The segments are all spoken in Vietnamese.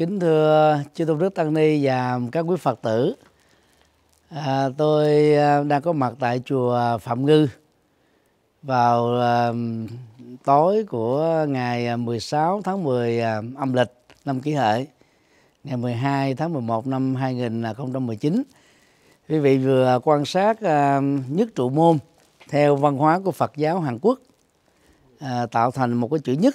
kính thưa chư tôn đức tăng ni và các quý phật tử. À, tôi à, đang có mặt tại chùa phạm ngư vào à, tối của ngày à, 16 tháng 10 à, âm lịch năm kỷ hợi ngày 12 tháng 11 năm 2019 quý vị vừa quan sát à, nhất trụ môn theo văn hóa của Phật giáo Hàn Quốc à, tạo thành một cái chữ nhất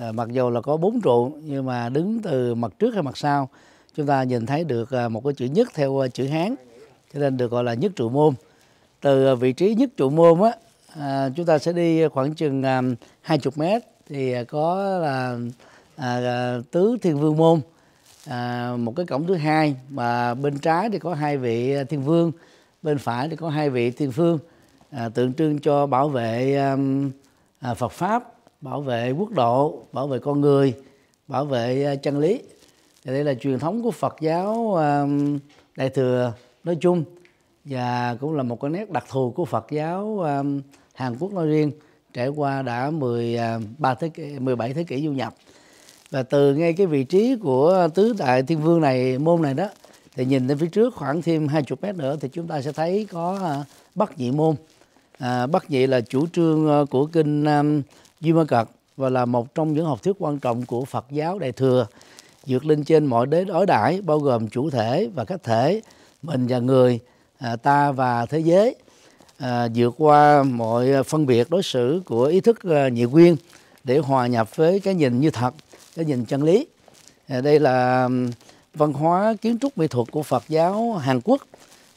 à, mặc dù là có bốn trụ nhưng mà đứng từ mặt trước hay mặt sau chúng ta nhìn thấy được ờ, một cái chữ nhất theo ờ, chữ Hán cho nên được gọi là nhất trụ môn. Từ vị trí nhất trụ môn á à, chúng ta sẽ đi khoảng chừng hai chục mét thì có là à, tứ thiên vương môn. À, một cái cổng thứ hai mà bên trái thì có hai vị thiên vương bên phải thì có hai vị thiên phương. À, tượng trưng cho bảo vệ à, Phật pháp bảo vệ quốc độ bảo vệ con người bảo vệ à, chân lý. Thì đây là truyền thống của Phật giáo à, đại thừa nói chung và cũng là một cái nét đặc thù của Phật giáo à, Hàn Quốc nói riêng trải qua đã 13 thế kỷ 17 thế kỷ du nhập. Và từ ngay cái vị trí của tứ đại thiên vương này môn này đó thì nhìn lên phía trước khoảng thêm 20 mét nữa thì chúng ta sẽ thấy có Bắc Nhị môn. À, Bắc Nhị là chủ trương ờ, của kinh um, Duy Ma Cật và là một trong những học thuyết quan trọng của Phật giáo Đại thừa vượt lên trên mọi đế đối đãi bao gồm chủ thể và các thể mình và người à, ta và thế giới. À, vượt qua mọi phân biệt đối xử của ý thức à, nhị nguyên để hòa nhập với cái nhìn như thật cái nhìn chân lý. À, đây là văn hóa kiến trúc mỹ thuật của Phật giáo Hàn Quốc.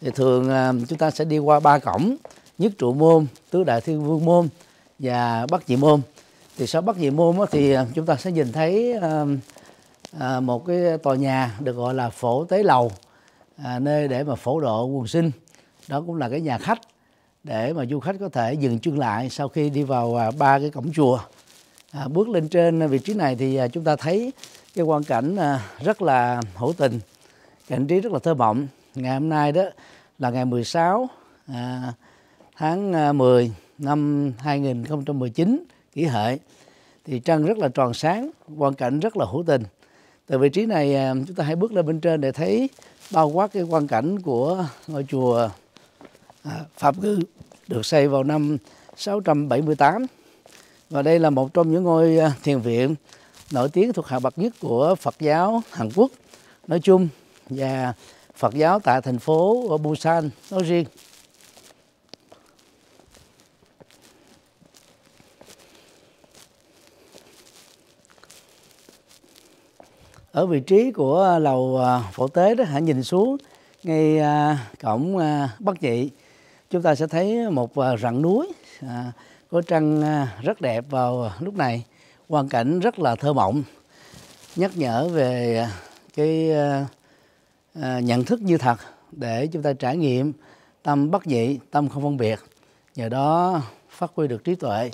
Thì thường à, chúng ta sẽ đi qua ba cổng nhất trụ môn tứ đại thiên vương môn và bắc nhị môn thì sau bắc nhị môn thì à, chúng ta sẽ nhìn thấy à, à, một cái tòa nhà được gọi là phổ tế lầu nơi để mà phổ độ quần sinh. Đó cũng là cái nhà khách để mà du khách có thể dừng chân lại sau khi đi vào ba cái cổng chùa. À, bước lên trên vị trí này thì chúng ta thấy cái quan cảnh rất là hữu tình cảnh trí rất là thơ mộng. Ngày hôm nay đó là ngày 16 à, tháng 10 năm 2019 kỷ hợi. Thì trăng rất là tròn sáng quan cảnh rất là hữu tình. Từ vị trí này à, chúng ta hãy bước lên bên trên để thấy bao quát cái quan cảnh của ngôi chùa à, Pháp Ngư được xây vào năm 678 và đây là một trong những ngôi à, thiền viện nổi tiếng thuộc hàng bậc nhất của Phật giáo Hàn Quốc nói chung và Phật giáo tại thành phố Busan nói riêng. Ở vị trí của à, lầu à, phổ tế đó hãy nhìn xuống ngay à, cổng Bắc Nhị chúng ta sẽ thấy một rặng núi có trăng rất đẹp vào lúc này. Hoàn cảnh rất là thơ mộng. Nhắc nhở về cái à, nhận thức như thật để chúng ta trải nghiệm tâm bất nhị tâm không phân biệt. Nhờ đó phát huy được trí tuệ.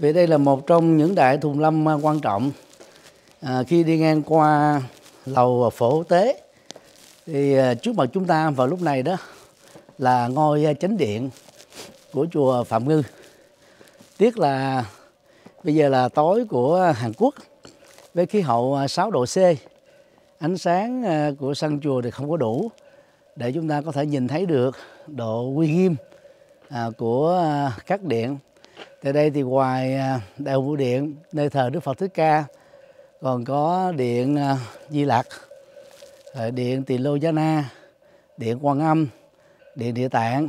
Vì đây là một trong những đại thùng lâm à, quan trọng à, khi đi ngang qua lầu phổ tế thì à, trước mặt chúng ta vào lúc này đó là ngôi à, chánh điện của chùa Phạm Ngư. Tiếc là bây giờ là tối của Hàn Quốc với khí hậu 6 độ C. Ánh sáng của sân chùa thì không có đủ để chúng ta có thể nhìn thấy được độ uy nghiêm của các điện. Tại đây thì ngoài à, đại vũ điện nơi thờ Đức Phật Thích Ca còn có điện à, Di Lặc, à, điện Tỳ Lô Gia Na, điện Quan Âm, điện Địa Tạng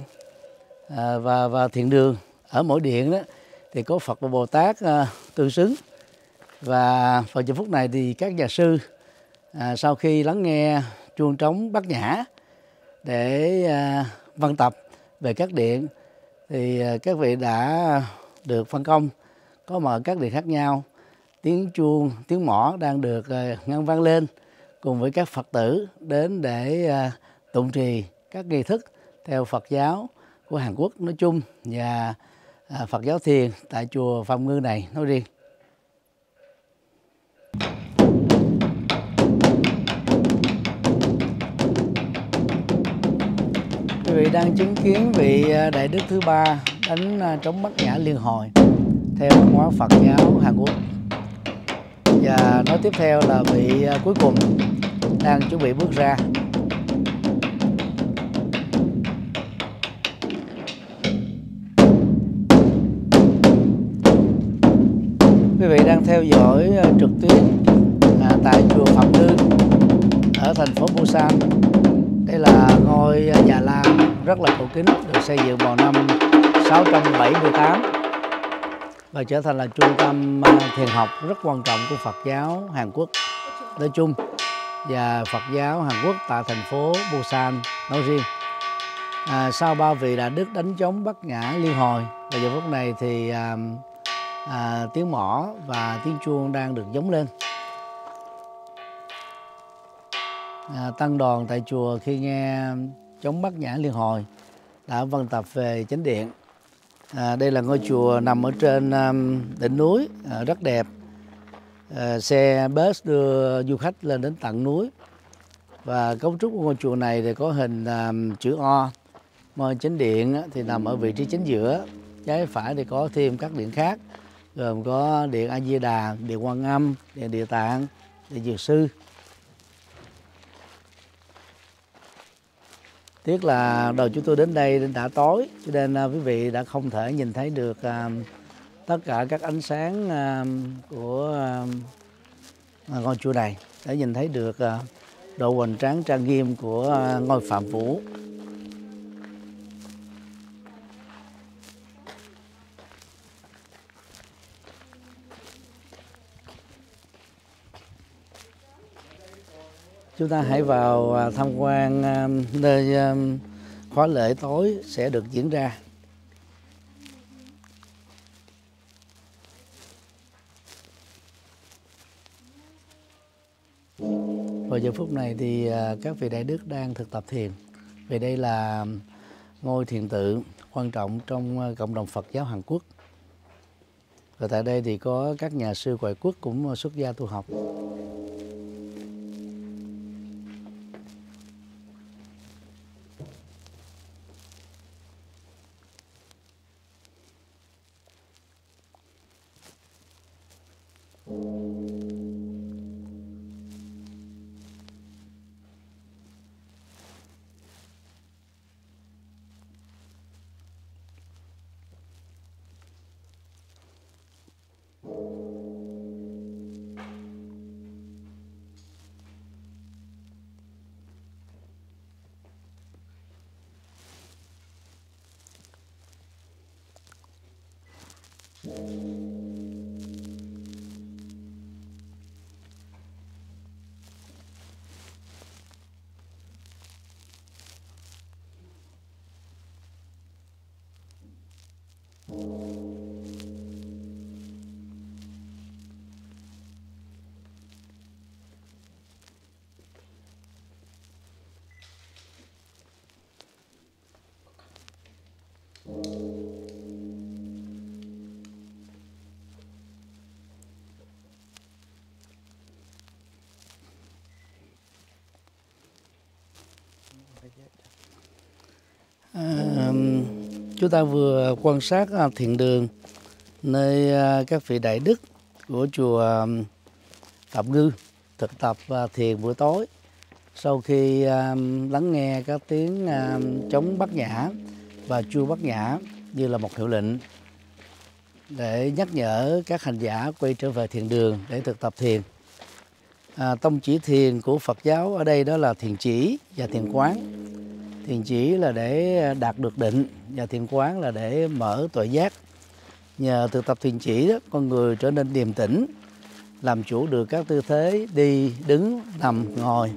và và thiền đường. Ở mỗi điện đó thì có Phật và Bồ Tát tương xứng. Và vào giờ phút này thì các nhà sư à, sau khi lắng nghe chuông trống bát nhã để à, văn tập về các điện thì à, các vị đã được phân công có mở các điện khác nhau tiếng chuông, tiếng mõ đang được ờ, ngân vang lên cùng với các phật tử đến để ờ, tụng trì các nghi thức theo Phật giáo của Hàn Quốc nói chung và ờ, Phật giáo Thiền tại chùa Phạm Ngư này nói riêng. quý vị đang chứng kiến vị đại đức thứ ba đánh à, trống bát nhã liên hồi, theo văn hóa Phật giáo Hàn Quốc. Và nói tiếp theo là vị à, cuối cùng đang chuẩn bị bước ra. Quý vị đang theo dõi à, trực tiếp tại chùa Phạm Tư ở thành phố Busan. Đây là ngôi già lam rất là cổ kính, được xây dựng vào năm 1678 và trở thành là trung tâm à, thiền học rất quan trọng của Phật giáo Hàn Quốc. Nói chung và Phật giáo Hàn Quốc tại thành phố Busan nói riêng. À, sau ba vị đã đức đánh chống Bắc Nhã liên hồi và giờ phút này thì à, à, tiếng mõ và tiếng chuông đang được giống lên. À, tăng đoàn tại chùa khi nghe chống Bắc Nhã liên hồi đã vân tập về chánh điện à, đây là ngôi chùa nằm ở trên um, đỉnh núi à, rất đẹp. À, xe bus đưa du khách lên đến tận núi. Và cấu trúc của ngôi chùa này thì có hình um, chữ O. Ngôi chính điện thì nằm ở vị trí chính giữa. Trái phải thì có thêm các điện khác gồm có điện A Di Đà, điện Quan Âm, điện Địa Tạng, điện Dược Sư. Tiếc là đầu chúng tôi đến đây đã tối, cho nên à, quý vị đã không thể nhìn thấy được à, tất cả các ánh sáng à, của ngôi chùa này. Để nhìn thấy được độ hoành tráng trang nghiêm của ngôi phạm vũ. Chúng ta hãy vào à, tham quan à, nơi à, khóa lễ tối sẽ được diễn ra. Vào giờ phút này thì các vị đại đức đang thực tập thiền. Vì đây là ngôi thiền tự quan trọng trong cộng đồng Phật giáo Hàn Quốc. Và tại đây thì có các nhà sư ngoại quốc cũng xuất gia tu học. Chúng ta vừa quan sát à, thiền đường nơi à, các vị đại đức của chùa Phạm Ngư thực tập à, thiền buổi tối. Sau khi lắng nghe các tiếng chống bát nhã và chua bát nhã như là một hiệu lệnh để nhắc nhở các hành giả quay trở về thiền đường để thực tập thiền. À, tông chỉ thiền của Phật giáo ở đây đó là thiền chỉ và thiền quán thiền chỉ là để đạt được định và thiền quán là để mở tuệ giác. Nhờ thực tập thiền chỉ đó con người trở nên điềm tĩnh làm chủ được các tư thế đi đứng nằm ngồi.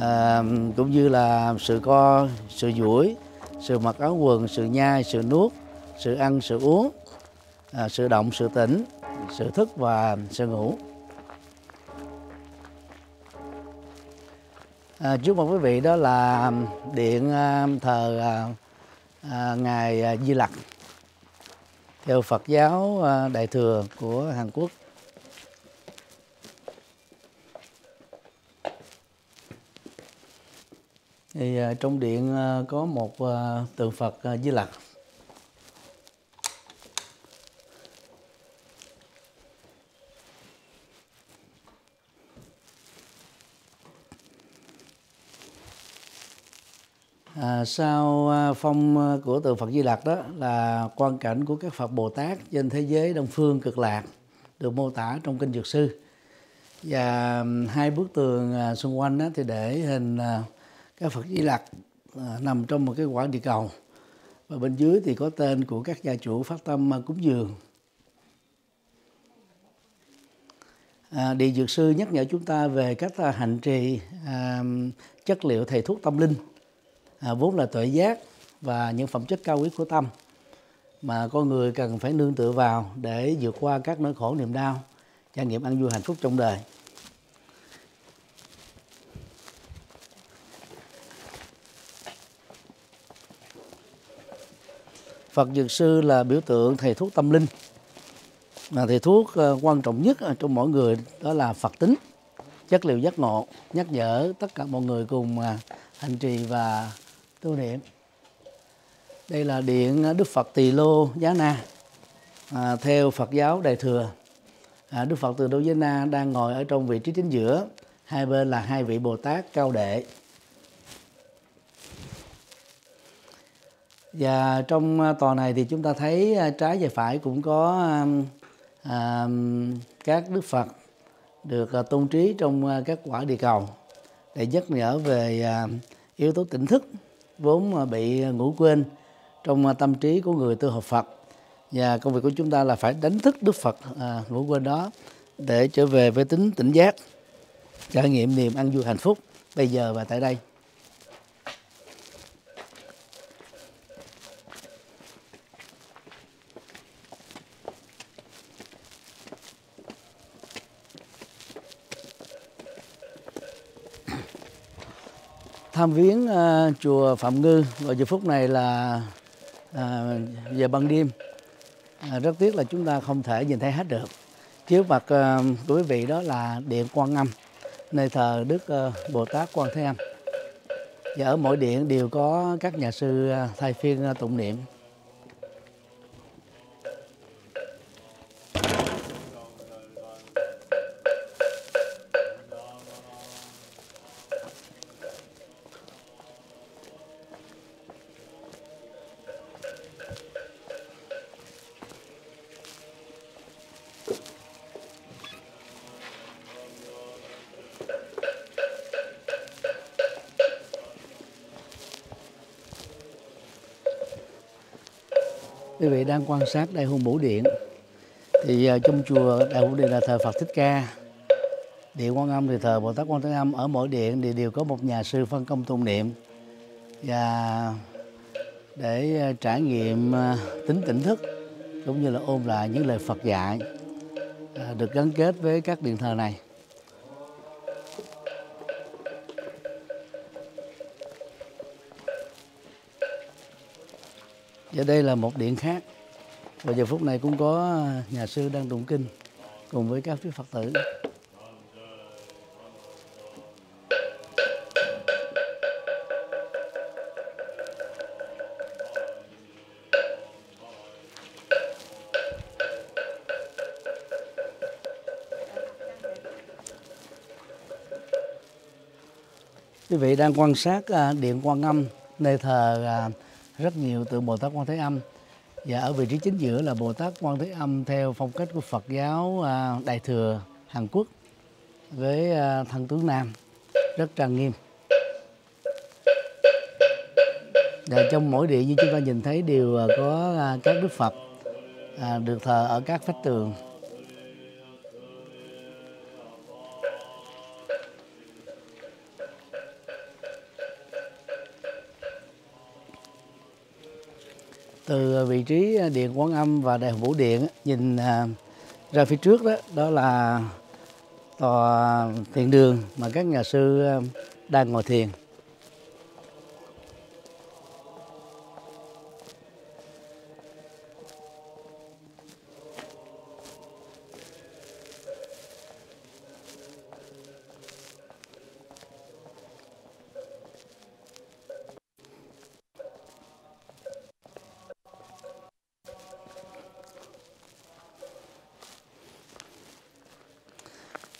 À, cũng như là sự co sự duỗi sự mặc áo quần sự nhai sự nuốt sự ăn sự uống à, sự động sự tỉnh sự thức và sự ngủ. À, trước mặt quý vị đó là um, điện um, à, thờ à, ngài à, Di Lặc theo Phật giáo à, Đại thừa của Hàn Quốc. thì à, trong điện à, có một à, tượng Phật à, Di Lặc À, sau à, phong à, của tượng Phật Di Lặc đó là quan cảnh của các Phật Bồ Tát trên thế giới Đông phương cực lạc được mô tả trong kinh Dược sư. Và hai bức tường à, xung quanh đó thì để hình các Phật Di Lặc nằm trong một cái quả địa cầu. Và bên dưới thì có tên của các gia chủ phát tâm cúng dường. À, địa dược sư nhắc nhở chúng ta về cách hành trì à, chất liệu thầy thuốc tâm linh à, vốn là tuệ giác và những phẩm chất cao quý của tâm mà con người cần phải nương tựa vào để vượt qua các nỗi khổ niềm đau trải nghiệm ăn vui hạnh phúc trong đời. Phật Dược Sư là biểu tượng thầy thuốc tâm linh. Mà thầy thuốc ờ, quan trọng nhất trong mỗi người đó là Phật tính chất liệu giác ngộ nhắc nhở tất cả mọi người cùng à, hành trì và tu niệm đây là điện à, Đức Phật Tỳ Lô Giá Na. À, theo Phật giáo Đại thừa à, Đức Phật Tỳ Lô Giá Na đang ngồi ở trong vị trí chính giữa. Hai bên là hai vị Bồ Tát cao đệ. Và trong à, tòa này thì chúng ta thấy à, trái và phải cũng có à, các đức phật được tôn trí trong các quả địa cầu. Để nhắc nhở về yếu tố tỉnh thức vốn à, bị à, ngủ quên trong à, tâm trí của người tu học Phật. Và công việc của chúng ta là phải đánh thức Đức Phật à, ngủ quên đó để trở về với tính tỉnh giác trải nghiệm niềm ăn vui hạnh phúc bây giờ và tại đây. Tham viếng uh, chùa Phạm Ngư. Vào giờ phút này là à, uh, giờ ban đêm. Uh, rất tiếc là chúng ta không thể nhìn thấy hết được. Trước mặt uh, của quý vị đó là điện Quan Âm nơi thờ Đức uh, Bồ Tát Quan Thế Âm. Và ở mỗi điện đều có các nhà sư uh, thay phiên uh, tụng niệm. Quý vị đang quan sát đại hùng bổ điện. Thì uh, trong chùa đại hùng điện là thờ phật thích ca. Điện quan âm thì thờ bồ tát quan thế âm ở mỗi điện thì đều có một nhà sư phân công tụng niệm. Và để uh, trải nghiệm uh, tính tỉnh thức cũng như là ôn lại những lời phật dạy uh, được gắn kết với các điện thờ này. Và đây là một điện khác. Và giờ phút này cũng có à, nhà sư đang tụng kinh cùng với các quý phật tử. Quý vị đang quan sát à, điện quan âm, nơi thờ à, rất nhiều tượng Bồ Tát Quan Thế Âm. Và ở vị trí chính giữa là Bồ Tát Quan Thế Âm theo phong cách của Phật giáo à, Đại thừa Hàn Quốc với à, thân tướng nam. Rất trang nghiêm. Và trong mỗi điện như chúng ta nhìn thấy đều à, có các đức Phật được thờ ở các vách tường. Từ vị trí à, điện quán âm và đại vũ điện nhìn à, ra phía trước đó đó là tòa à, thiền đường mà các nhà sư đang ngồi thiền.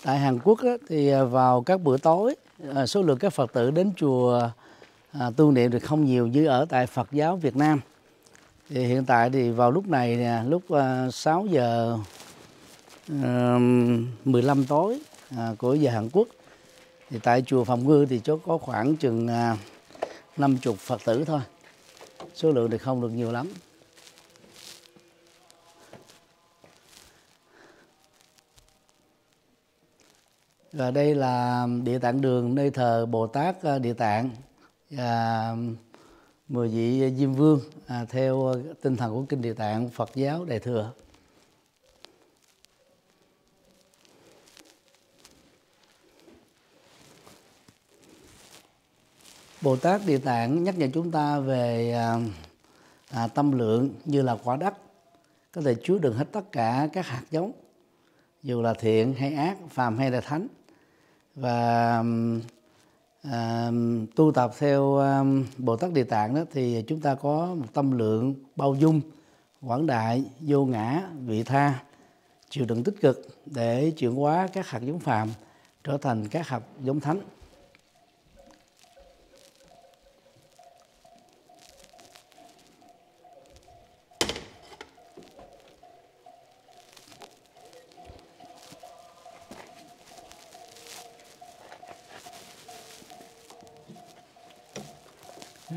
Tại Hàn Quốc á, thì à, vào các bữa tối à, số lượng các Phật tử đến chùa à, tu niệm thì không nhiều như ở tại Phật giáo Việt Nam. Thì hiện tại thì vào lúc này nè lúc à, uh, 6 giờ uh, 15 tối à, của giờ Hàn Quốc thì tại chùa Phòng Ngư thì chỗ có khoảng chừng à, 50 Phật tử thôi. Số lượng thì không được nhiều lắm. Và đây là địa tạng đường nơi thờ Bồ Tát à, Địa Tạng. Và mười vị Diêm Vương à, theo tinh thần của kinh Địa Tạng Phật giáo Đại thừa. Bồ Tát Địa Tạng nhắc nhở chúng ta về à, à, tâm lượng như là quả đất. Có thể chứa đựng hết tất cả các hạt giống dù là thiện hay ác phàm hay là thánh và à, tu tập theo um, Bồ Tát Địa Tạng đó thì chúng ta có một tâm lượng bao dung quảng đại vô ngã vị tha chịu đựng tích cực để chuyển hóa các hạt giống phàm trở thành các hạt giống thánh.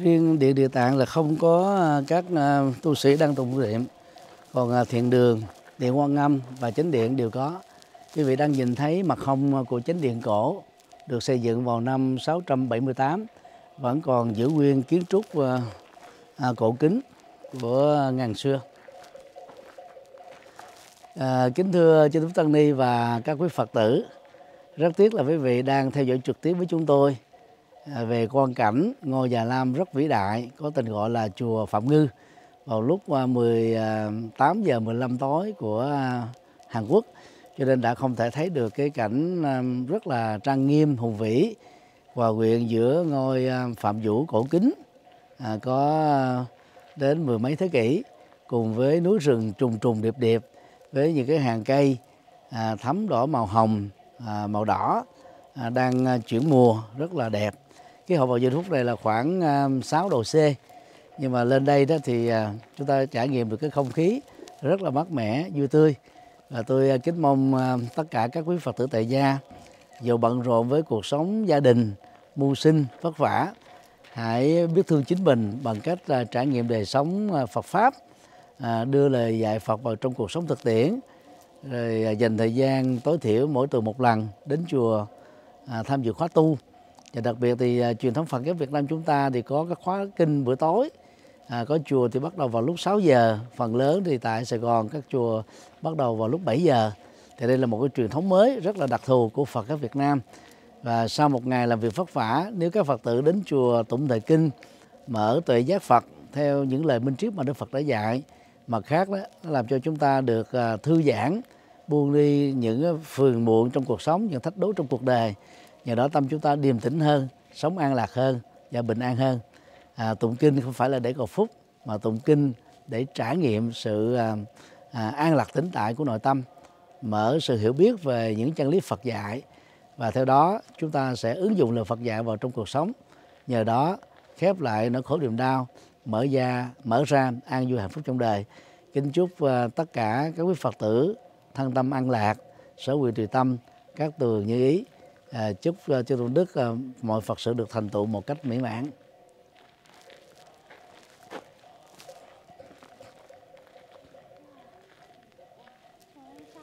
Riêng địa địa tạng là không có à, các à, tu sĩ đang tụng niệm. Còn à, thiền thiện đường điện quan âm và chánh điện đều có. Quý vị đang nhìn thấy mặt hông của chánh điện cổ được xây dựng vào năm 678 vẫn còn giữ nguyên kiến trúc cổ kính của ngàn xưa. À, kính thưa chư Đức Tăng Ni và các quý Phật tử rất tiếc là quý vị đang theo dõi trực tiếp với chúng tôi. À, về quan cảnh, ngôi già lam rất vĩ đại, có tên gọi là chùa Phạm Ngư. Vào lúc à, 18 à, giờ 15 tối của Hàn Quốc, cho nên đã không thể thấy được cái cảnh rất là trang nghiêm, hùng vĩ, hòa quyện giữa ngôi Phạm Vũ cổ kính có đến mười mấy thế kỷ, cùng với núi rừng trùng trùng điệp điệp, với những cái hàng cây thấm đỏ màu hồng màu đỏ đang chuyển mùa rất là đẹp cái hộp vào giờ phút này là khoảng à, 6 độ C. Nhưng mà lên đây đó thì à, chúng ta trải nghiệm được cái không khí rất là mát mẻ, vui tươi. Và tôi à, kính mong tất cả các quý phật tử tại gia dù bận rộn với cuộc sống gia đình, mưu sinh, vất vả, hãy biết thương chính mình bằng cách trải nghiệm đời sống Phật pháp đưa lời dạy Phật vào trong cuộc sống thực tiễn. Rồi dành thời gian tối thiểu mỗi tuần một lần đến chùa tham dự khóa tu và đặc biệt thì uh, truyền thống Phật giáo Việt Nam chúng ta thì có các khóa kinh buổi tối. À, có chùa thì bắt đầu vào lúc 6 giờ phần lớn thì tại Sài Gòn các chùa bắt đầu vào lúc 7 giờ. Thì đây là một cái truyền thống mới rất là đặc thù của Phật giáo Việt Nam. Và sau một ngày làm việc vất vả nếu các Phật tử đến chùa tụng thời kinh mở tuệ giác Phật theo những lời minh triết mà Đức Phật đã dạy mà khác đó nó làm cho chúng ta được à, thư giãn buông đi những à, phiền muộn trong cuộc sống những thách đố trong cuộc đời nhờ đó tâm chúng ta điềm tĩnh hơn sống an lạc hơn và bình an hơn. À, tụng kinh không phải là để cầu phúc mà tụng kinh để trải nghiệm sự à, à, an lạc tĩnh tại của nội tâm mở sự hiểu biết về những chân lý Phật dạy. Và theo đó chúng ta sẽ ứng dụng lời Phật dạy vào trong cuộc sống. Nhờ đó khép lại nỗi khổ niềm đau mở ra mở ra an vui hạnh phúc trong đời. Kính chúc uh, tất cả các quý Phật tử thân tâm an lạc sở quyền tùy tâm các tường như ý. À, chúc cho chư tôn đức ờ, mọi phật sự được thành tựu một cách mỹ mãn.